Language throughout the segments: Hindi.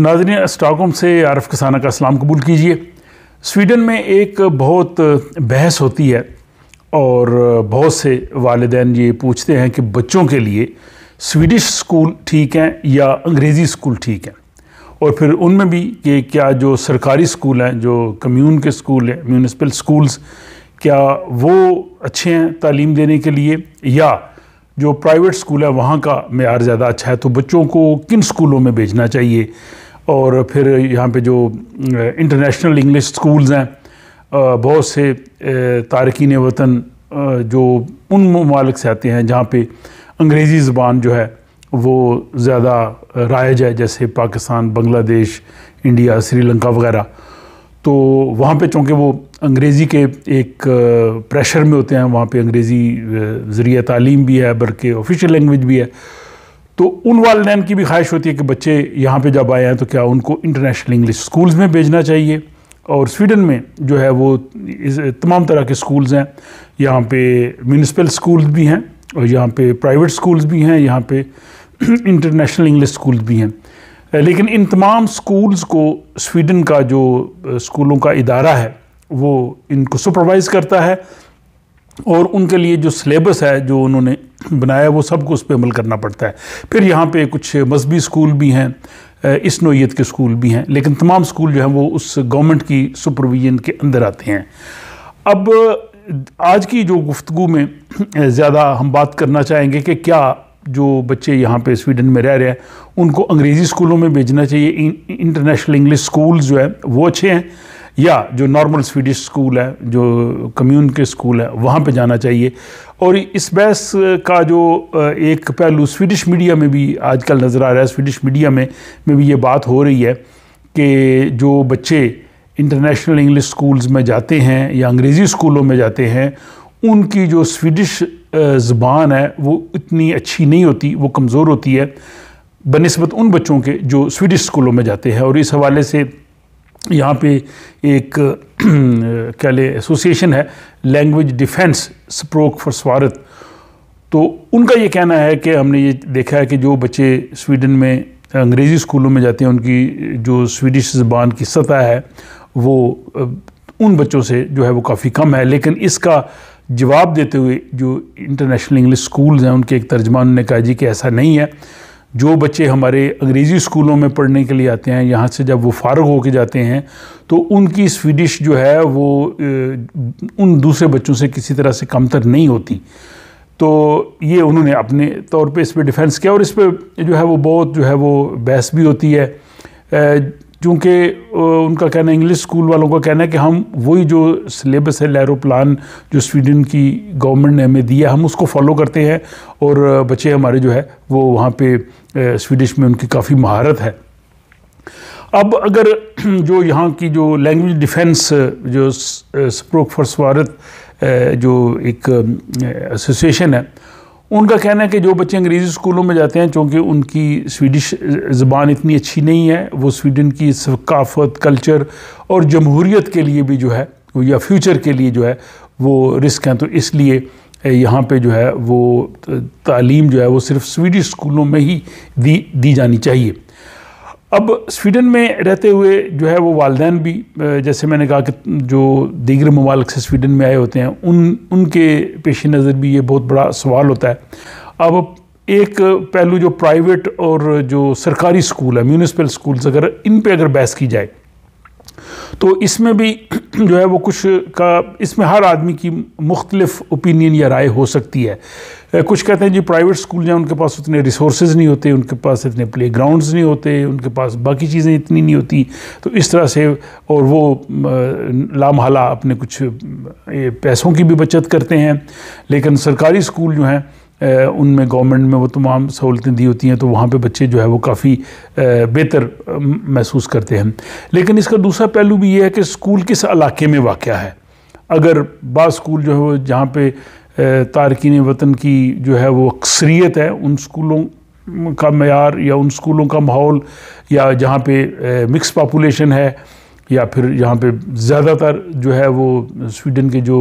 नाजरीन, स्टॉकहोम से आरफ कसाना का सलाम कबूल कीजिए। स्वीडन में एक बहुत बहस होती है और बहुत से वालदेन ये पूछते हैं कि बच्चों के लिए स्वीडिश स्कूल ठीक हैं या अंग्रेज़ी स्कूल ठीक हैं? और फिर उनमें भी कि क्या जो सरकारी स्कूल हैं, जो कम्यून के स्कूल हैं, म्यूनसिपल स्कूल्स, क्या वो अच्छे हैं तालीम देने के लिए? या जो प्राइवेट स्कूल है, वहाँ का मैार ज़्यादा अच्छा है तो बच्चों को किन स्कूलों में भेजना चाहिए? और फिर यहाँ पे जो इंटरनेशनल इंग्लिश स्कूल्स हैं बहुत से तारकिन वतन जो उन ममालिक से आते हैं जहाँ पे अंग्रेज़ी ज़बान जो है वो ज़्यादा राइज है, जैसे पाकिस्तान, बांग्लादेश, इंडिया, श्रीलंका वगैरह। तो वहाँ पे चूँकि वो अंग्रेज़ी के एक प्रेशर में होते हैं, वहाँ पे अंग्रेज़ी ज़रिए तालीम भी है, बल्कि ऑफिशियल लैंग्वेज भी है तो उन वालदेन की भी ख्वाहिश होती है कि बच्चे यहाँ पे जब आए हैं तो क्या उनको इंटरनेशनल इंग्लिश स्कूल्स में भेजना चाहिए? और स्वीडन में जो है वो तमाम तरह के स्कूल्स हैं। यहाँ पे म्यूनसिपल स्कूल्स भी हैं और यहाँ पे प्राइवेट स्कूल्स भी हैं, यहाँ पे इंटरनेशनल इंग्लिश स्कूल्स भी हैं। लेकिन इन तमाम स्कूल्स को स्वीडन का जो स्कूलों का इदारा है, वो इनको सुपरवाइज़ करता है और उनके लिए जो सिलेबस है, जो उन्होंने बनाया, वो सबको उस पर अमल करना पड़ता है। फिर यहाँ पे कुछ मजहबी स्कूल भी हैं इस नोयत के स्कूल भी हैं, लेकिन तमाम स्कूल जो हैं, वो उस गवर्नमेंट की सुपरविजन के अंदर आते हैं। अब, आज की जो गुफ्तु में ज़्यादा हम बात करना चाहेंगे कि क्या जो बच्चे यहाँ पे स्वीडन में रह रहे हैं, उनको अंग्रेज़ी स्कूलों में भेजना चाहिए। इंटरनेशनल इंग्लिश स्कूल जो है, वो अच्छे हैं। या जो नॉर्मल स्वीडिश स्कूल है, जो कम्यून के स्कूल है, वहाँ पे जाना चाहिए। और इस बहस का जो एक पहलू स्वीडिश मीडिया में भी आजकल नज़र आ रहा है। स्वीडिश मीडिया में में भी ये बात हो रही है कि जो बच्चे इंटरनेशनल इंग्लिश स्कूल्स में जाते हैं या अंग्रेज़ी स्कूलों में जाते हैं, उनकी जो स्वीडिश ज़बान है, वो इतनी अच्छी नहीं होती, वो कमज़ोर होती है। बनस्बत उन बच्चों के जो स्वीडिश स्कूलों में जाते हैं। और इस हवाले से यहाँ पे एक क्या ले एसोसिएशन है लैंग्वेज डिफेंस स्प्रोक फॉर स्वारत तो उनका ये कहना है कि हमने ये देखा है कि जो बच्चे स्वीडन में, अंग्रेज़ी स्कूलों में जाते हैं, उनकी जो स्वीडिश ज़बान की सतह है, वो उन बच्चों से जो है वो काफ़ी कम है। लेकिन इसका जवाब देते हुए जो इंटरनेशनल इंग्लिश स्कूल्स हैं, उनके एक तर्जमान ने कहा जी, कि ऐसा नहीं है। जो बच्चे हमारे अंग्रेज़ी स्कूलों में पढ़ने के लिए आते हैं, यहाँ से जब वो फारग होके जाते हैं तो उनकी स्वीडिश जो है वो उन दूसरे बच्चों से किसी तरह से कमतर नहीं होती। तो ये उन्होंने अपने तौर पे इस पर डिफेंस किया और इस पर जो है वो बहुत जो है वो बहस भी होती है। चूँकि उनका कहना इंग्लिश स्कूल वालों का कहना है कि हम वही जो सिलेबस है लैरो प्लान जो स्वीडन की गवर्नमेंट ने हमें दिया हम उसको फॉलो करते हैं और बच्चे हमारे जो है, वो वहाँ पे स्वीडिश में उनकी काफ़ी महारत है। अब अगर जो यहाँ की जो लैंग्वेज डिफेंस जो स्प्रोक फॉर स्वारत जो एक एसोसिएशन है उनका कहना है कि जो बच्चे अंग्रेज़ी स्कूलों में जाते हैं, चूँकि उनकी स्वीडिश ज़बान इतनी अच्छी नहीं है, वो स्वीडन की सकाफ़त, कल्चर और जमहूरीत के लिए भी जो है, या फ्यूचर के लिए जो है, वो रिस्क हैं। तो इसलिए यहाँ पे जो है, वो तालीम जो है, वो सिर्फ़ स्वीडिश स्कूलों में ही दी दी जानी चाहिए। अब स्वीडन में रहते हुए जो है वो वालदेन भी जैसे मैंने कहा कि जो दीगर ममालिक से स्वीडन में आए होते हैं, उन, उनके पेश नज़र भी ये बहुत बड़ा सवाल होता है। अब एक पहलू जो प्राइवेट और जो सरकारी स्कूल है, म्यूनसिपल स्कूल्स, अगर इन पे अगर बहस की जाए तो इसमें भी जो है वो कुछ का, इसमें हर आदमी की मुख्तलिफ़ ओपिनियन या राय हो सकती है। कुछ कहते हैं जी प्राइवेट स्कूल हैं, उनके पास उतने रिसोर्स नहीं होते, उनके पास इतने प्ले ग्राउंड्स नहीं होते, उनके पास बाकी चीज़ें इतनी नहीं होती। तो इस तरह से, और वो लामहला अपने कुछ पैसों की भी बचत करते हैं। लेकिन सरकारी स्कूल जो हैं उनमें गवर्नमेंट में वो तमाम सहूलतें दी होती हैं तो वहाँ पे बच्चे जो है वो काफ़ी बेहतर महसूस करते हैं। लेकिन इसका दूसरा पहलू भी ये है कि स्कूल किस इलाके में वाक़ है। अगर बाज़ स्कूल जो है वो जहाँ पे तारकिन वतन की जो है वो अक्सरियत है, उन स्कूलों का मैार या उन स्कूलों का माहौल या जहाँ पे मिक्स पॉपुलेशन है या फिर यहाँ पे ज़्यादातर जो है वो स्वीडन के जो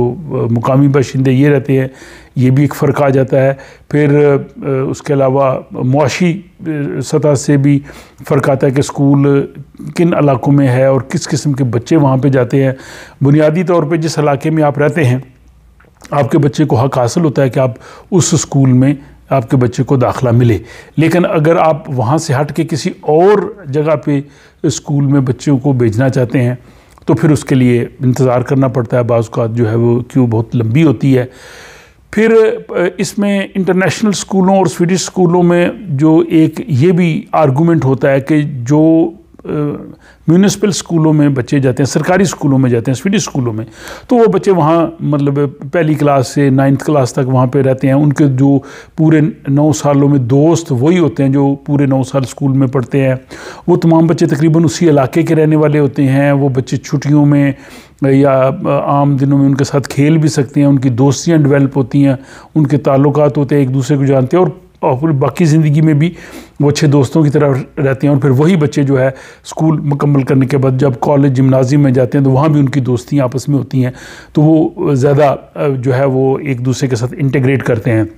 मुकामी बाशिंदे ये रहते हैं, ये भी एक फ़र्क आ जाता है। फिर उसके अलावा मुआशी सतह से भी फ़र्क आता है कि स्कूल किन इलाकों में है और किस किस्म के बच्चे वहाँ पे जाते हैं। बुनियादी तौर पे जिस इलाके में आप रहते हैं, आपके बच्चे को हक हासिल होता है कि आप उस स्कूल में आपके बच्चे को दाखला मिले। लेकिन अगर आप वहाँ से हट के किसी और जगह पे स्कूल में बच्चों को भेजना चाहते हैं तो फिर उसके लिए इंतज़ार करना पड़ता है। बाज़ का जो है वो क्यों बहुत लंबी होती है। फिर इसमें इंटरनेशनल स्कूलों और स्वीडिश स्कूलों में जो एक ये भी आर्गूमेंट होता है कि जो म्यूनिसिपल स्कूलों में बच्चे जाते हैं, सरकारी स्कूलों में जाते हैं स्वीडिश स्कूलों में तो वो बच्चे वहाँ मतलब पहली क्लास से नाइन्थ क्लास तक वहाँ पे रहते हैं। उनके जो पूरे नौ सालों में दोस्त वही होते हैं जो पूरे नौ साल स्कूल में पढ़ते हैं। वो तमाम बच्चे तकरीबन उसी इलाके के रहने वाले होते हैं। वो बच्चे छुट्टियों में या आम दिनों में उनके साथ खेल भी सकते हैं। उनकी दोस्तियाँ डेवलप होती हैं। उनके ताल्लुक होते हैं, एक दूसरे को जानते हैं और और बाकी ज़िंदगी में भी वो अच्छे दोस्तों की तरह रहते हैं और फिर वही बच्चे जो है स्कूल मुकम्मल करने के बाद जब कॉलेज, जिमनाजियम में जाते हैं तो वहाँ भी उनकी दोस्तियाँ आपस में होती हैं। तो वो ज़्यादा जो है वो एक दूसरे के साथ इंटेग्रेट करते हैं।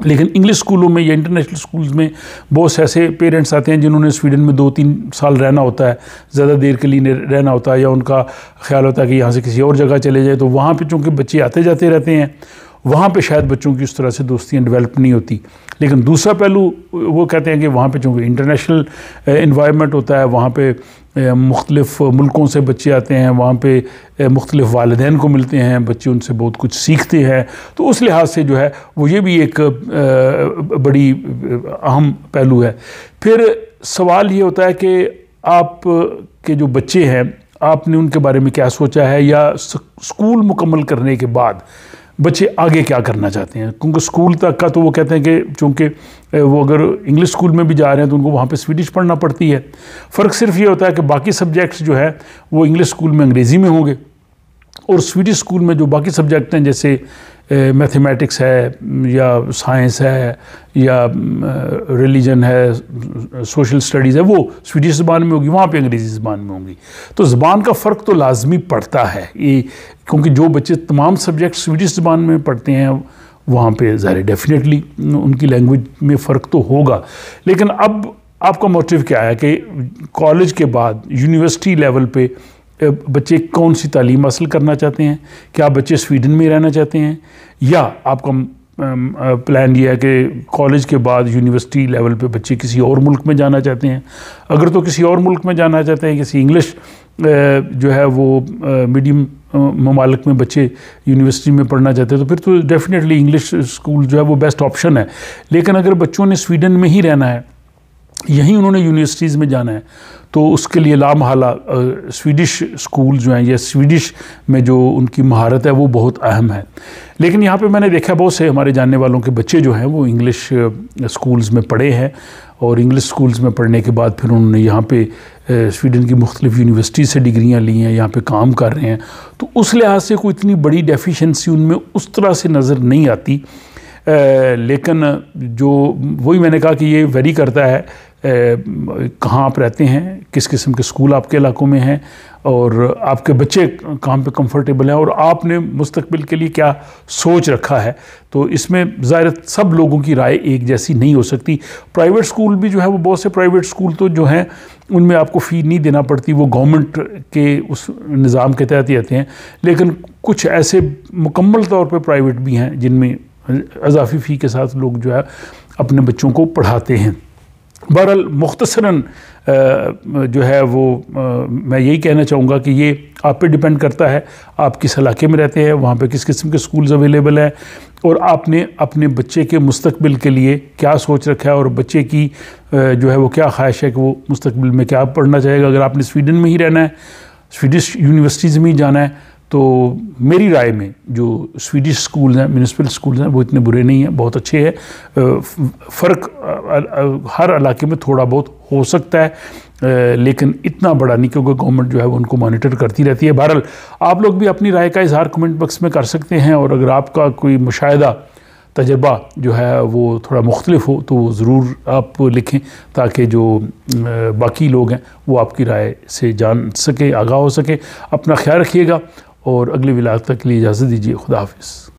लेकिन इंग्लिश स्कूलों में या इंटरनेशनल स्कूल्स में बहुत से ऐसे पेरेंट्स आते हैं जिन्होंने स्वीडन में दो तीन साल रहना होता है। ज़्यादा देर के लिए रहना होता है या उनका ख्याल होता है कि यहाँ से किसी और जगह चले जाए तो वहाँ पर चूँकि बच्चे आते जाते रहते हैं वहाँ पे शायद बच्चों की उस तरह से दोस्तियाँ डेवलप नहीं होती। लेकिन दूसरा पहलू, वो कहते हैं कि वहाँ पे चूँकि इंटरनेशनल इन्वायरमेंट होता है, वहाँ पे मुख्तलिफ़ मुल्कों से बच्चे आते हैं, वहाँ पे मुख्तलिफ़ वालदेन को मिलते हैं, बच्चे उनसे बहुत कुछ सीखते हैं। तो उस लिहाज से जो है, वो ये भी एक बड़ी अहम पहलू है। फिर सवाल ये होता है कि आप के जो बच्चे हैं, आपने उनके बारे में क्या सोचा है? या स्कूल मुकम्मल करने के बाद बच्चे आगे क्या करना चाहते हैं? क्योंकि स्कूल तक का तो वो कहते हैं कि चूँकि वो अगर इंग्लिश स्कूल में भी जा रहे हैं तो उनको वहाँ पे स्वीडिश पढ़ना पड़ती है। फ़र्क सिर्फ़ ये होता है कि बाकी सब्जेक्ट्स जो है, वो इंग्लिश स्कूल में अंग्रेज़ी में होंगे। और स्वीडिश स्कूल में जो बाकी सब्जेक्ट हैं, जैसे मैथमेटिक्स है, या साइंस है, या रिलीजन है सोशल स्टडीज़ है, वो स्वीडिश ज़बान में होगी, वहाँ पे अंग्रेज़ी ज़बान में होंगी। तो ज़बान का फ़र्क तो लाजमी पड़ता है, ये, क्योंकि जो बच्चे तमाम सब्जेक्ट स्वीडिश ज़बान में पढ़ते हैं, वहाँ पे ज़ाहिर डेफिनेटली उनकी लैंग्वेज में फ़र्क तो होगा। लेकिन अब आपका मोटिव क्या है कि कॉलेज के बाद यूनिवर्सिटी लेवल पे बच्चे कौन सी तालीम हासिल करना चाहते हैं? क्या बच्चे स्वीडन में रहना चाहते हैं? या आपका प्लान ये है कि कॉलेज के बाद यूनिवर्सिटी लेवल पे बच्चे किसी और मुल्क में जाना चाहते हैं? अगर तो किसी और मुल्क में जाना चाहते हैं, किसी इंग्लिश जो है वो मीडियम ममालक में बच्चे यूनिवर्सिटी में पढ़ना चाहते हैं तो फिर तो डेफिनेटली इंग्लिश स्कूल जो है वो बेस्ट ऑप्शन है। लेकिन अगर बच्चों ने स्वीडन में ही रहना है यहीं उन्होंने यूनिवर्सिटीज़ में जाना है। तो उसके लिए लामहला स्वीडिश स्कूल जो हैं या स्वीडिश में जो उनकी महारत है, वो बहुत अहम है। लेकिन यहाँ पे मैंने देखा बहुत से हमारे जानने वालों के बच्चे जो हैं, वो इंग्लिश स्कूल्स में पढ़े हैं और इंग्लिश स्कूल्स में पढ़ने के बाद फिर उन्होंने यहाँ पे स्वीडन की मुख्तलिफ़ यूनिवर्सिटी से डिग्रियाँ ली हैं, यहाँ पे काम कर रहे हैं। तो उस लिहाज से कोई इतनी बड़ी डेफिशेंसी उनमें उस तरह से नज़र नहीं आती। लेकिन जो, वही मैंने कहा कि ये वेरी करता है कहाँ आप रहते हैं, किस किस्म के स्कूल आपके इलाकों में हैं, और आपके बच्चे कहाँ पे कंफर्टेबल हैं, और आपने मुस्तकबिल के लिए क्या सोच रखा है? तो इसमें ज़ाहिर सब लोगों की राय एक जैसी नहीं हो सकती। प्राइवेट स्कूल भी जो है, वो बहुत से प्राइवेट स्कूल तो जो हैं, उनमें आपको फ़ी नहीं देना पड़ती। वो गवर्नमेंट के उस निज़ाम के तहत ही आते हैं। लेकिन कुछ ऐसे मुकम्मल तौर पर प्राइवेट भी हैं, जिनमें अजाफी फ़ी के साथ लोग जो है, अपने बच्चों को पढ़ाते हैं। बहरहाल मुख्तसरा जो है वो मैं यही कहना चाहूँगा कि ये आप पे डिपेंड करता है, आप किस इलाके में रहते हैं, वहाँ पे किस किस्म के स्कूल्स अवेलेबल हैं, और आपने अपने बच्चे के मुस्तकबिल के लिए क्या सोच रखा है, और बच्चे की जो है वो क्या ख्वाहिश है कि वो मुस्तकबिल में क्या पढ़ना चाहेगा। अगर आपने स्वीडन में ही रहना है, स्वीडिश यूनिवर्सिटीज़ में ही जाना है तो मेरी राय में जो स्वीडिश स्कूल हैं म्यूनसिपल स्कूल हैं, वो इतने बुरे नहीं हैं, बहुत अच्छे हैं। फ़र्क हर इलाके में थोड़ा बहुत हो सकता है लेकिन इतना बड़ा नहीं क्योंकि गवर्नमेंट जो है वो उनको मॉनिटर करती रहती है। बहरहाल, आप लोग भी अपनी राय का इजहार कमेंट बक्स में कर सकते हैं और अगर आपका कोई मुशाह तजर्बा जो है वो थोड़ा मुख्तलिफ़ हो तो ज़रूर आप लिखें ताकि जो बाकी लोग हैं वो आपकी राय से जान सके, आगाह हो सके। अपना ख्याल रखिएगा। और अगली विलायत तक के लिए इजाज़त दीजिए खुदा हाफिज़।